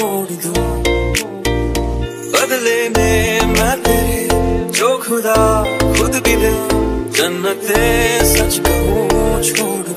मोड़ दो। बदले में मैं तेरे, जो खुदा खुद भी दे, जन्नते सच कहूँ छोड़